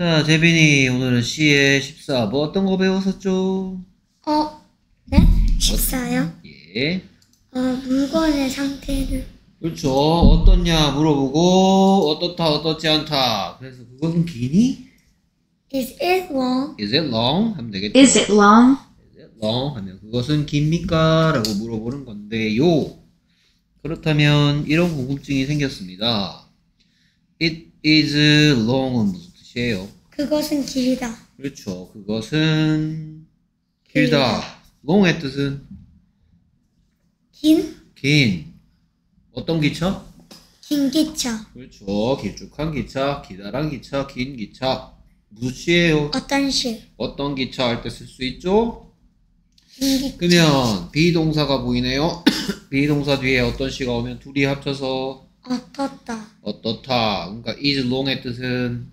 자, 재빈이 오늘은 C의 14. 뭐 어떤 거 배웠었죠? 어, 네? 14요? 예. 어, 물건의 상태를. 그렇죠. 어떻냐 물어보고 어떻다 어떻지 않다. 그래서 그것은 기니? Is it long? Is it long? 하면 되겠죠. Is it long? Is it long? 하면 그것은 깁니까? 라고 물어보는 건데요. 그렇다면 이런 궁금증이 생겼습니다. It is long은 무슨 뜻이에요? 그것은 길다. 그렇죠. 그것은 길다. long의 뜻은 긴? 긴. 어떤 기차? 긴 기차. 그렇죠. 길쭉한 기차, 기다란 기차, 긴 기차. 무슨 시예요? 어떤 식? 어떤 기차 할 때 쓸 수 있죠? 긴 기차. 그러면 비동사가 보이네요. 비동사 뒤에 어떤 시가 오면 둘이 합쳐서 어떻다. 어떻다. 그러니까 is long의 뜻은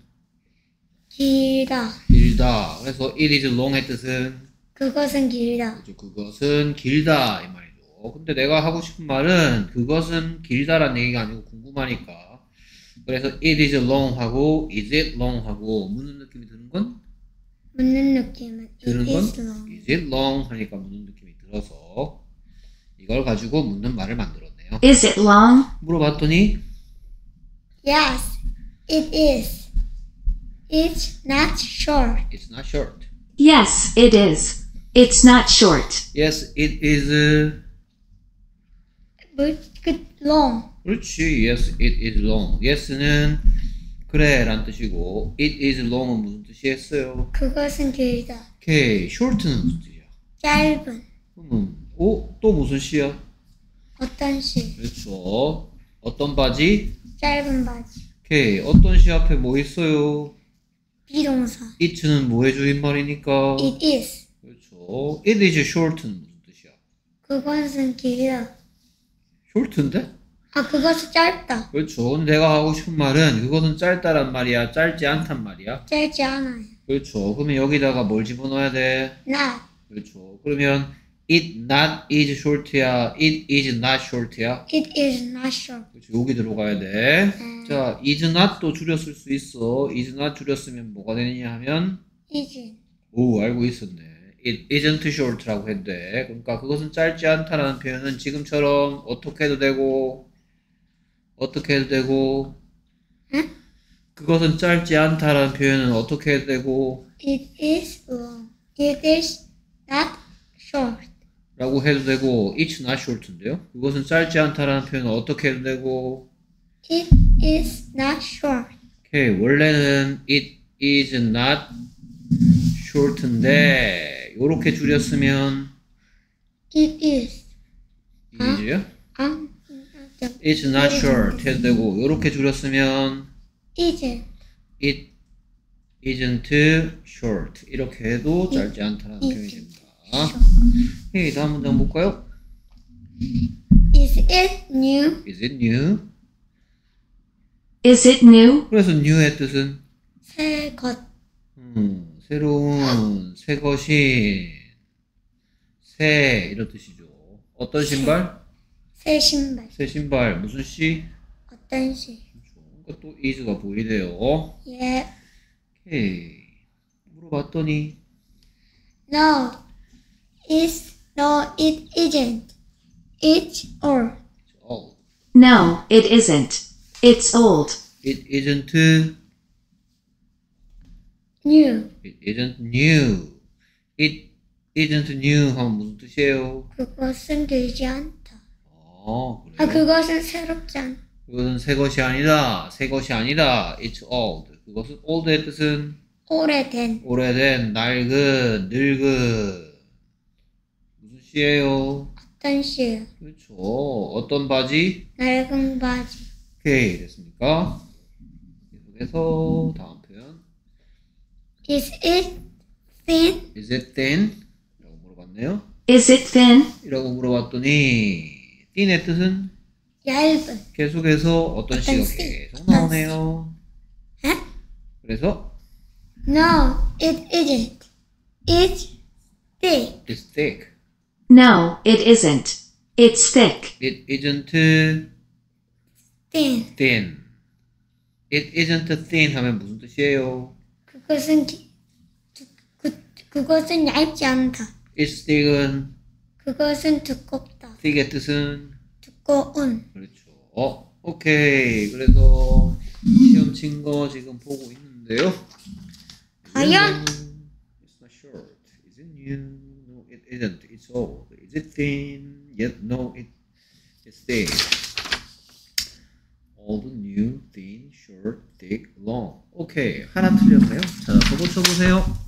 길다. 길다. 그래서 it is long의 뜻은 그것은 길다. 그죠. 그것은 길다 이 말이죠. 근데 내가 하고 싶은 말은 그것은 길다란 얘기가 아니고 궁금하니까. 그래서 it is long 하고 is it long 하고 묻는 느낌이 드는 건 묻는 느낌은 드는 it 건 is long. is it long 하니까 묻는 느낌이 들어서 이걸 가지고 묻는 말을 만들었네요. Is it long? 물어봤더니 Yes, it is. It's not short. it's not short. Yes, it is. It's not short. Yes, it is. uh, 물, 그, long. 그렇지. Yes, it is long. Yes는 그래 란 뜻이고 it is long은 무슨 뜻이었어요? 그것은 길다. 오케이. short는 무슨 뜻이야? 짧은. 그러면 오? 또 무슨 시야? 어떤 식? 그렇죠. 어떤 바지? 짧은 바지. 오케이. 어떤 시 앞에 뭐 있어요? 비동사. it는 뭐의 줄임말이니까? It is. 그렇죠. it is short는 무슨 뜻이야? 그것은 길다. short인데? 아, 그것은 짧다. 그렇죠. 근데 내가 하고 싶은 말은 그것은 짧다란 말이야. 짧지 않단 말이야. 짧지 않아요. 그렇죠. 그러면 여기다가 뭘 집어넣어야 돼? Not. 그렇죠. 그러면 it not is short야. it is not short야. It is not short. 그렇죠. 여기 들어가야 돼. 음. 자, is not도 줄였을 수 있어. is not 줄였으면 뭐가 되느냐 하면 is. 오 알고 있었네. it isn't short라고 했대. 그러니까 그것은 짧지 않다라는 표현은 지금처럼 어떻게 해도 되고 어떻게 해도 되고 응? 그것은 짧지 않다라는 표현은 어떻게 해도 되고 It is long. It is not short. 라고 해도 되고 it's not short인데요. 그것은 짧지 않다라는 표현은 어떻게 해도 되고 It is not short. 오케이 원래는 it is not short인데 요렇게 줄였으면 It is. is요? 아, 저, it's not short 해도 되고 요렇게 줄였으면 is. it isn't short 이렇게 해도 짧지 않다는 표현이 오케이 다음 문장 볼까요? Is it new? Is it new? Is it new? 그래서 new의 뜻은 새 것. 음, 새로운, 새 것이, 새, 이런 뜻이죠. 어떤 신발? 새 신발. 새 신발, 무슨 시? 어떤 식? 그러니까 또 is가 보이네요. 예. 오케이. 물어봤더니, No. It's no. It isn't. It's old. oh, No, it isn't. It's old. it isn't, New. it isn't new. it isn't new 하면 무슨 뜻이에요? 그것은 길지 않다. 어, 그래요? 아, 그것은 새롭지 않다. 그것은 새 것이 아니다. 새 것이 아니다. It's old. 그것은 old의 뜻은 오래된. 오래된, 낡은, 늙은. 시예요? 어떤 식? 그렇죠. 어떤 바지? 낡은 바지. 오케이, 됐습니까? 계속해서 다음 표현. Is it thin? Is it thin? 라고 물어봤네요. Is it thin? 이라고 물어봤더니 thin의 뜻은 얇은. 계속해서 어떤 시가 시? 계속 나오네요. 에? 그래서 No, it isn't. It's thick. it's thick. No, it isn't. It's thick. It isn't thin. thin. It isn't thin 하면 무슨 뜻이에요? 그것은 기, 그, 그것은 얇지 않다. It's thick은 그것은 두껍다. thick의 뜻은 두꺼운. 그렇죠. 어, 오케이. 그래서 시험 친 거 지금 보고 있는데요. 과연? It's not short. Is it new? No, it isn't. It's old. Is it thin? Yet no, it it's thick. Old, new, thin, short, thick, long. 오케이. 하나 틀렸네요. 자, 더 고쳐보세요. 이야.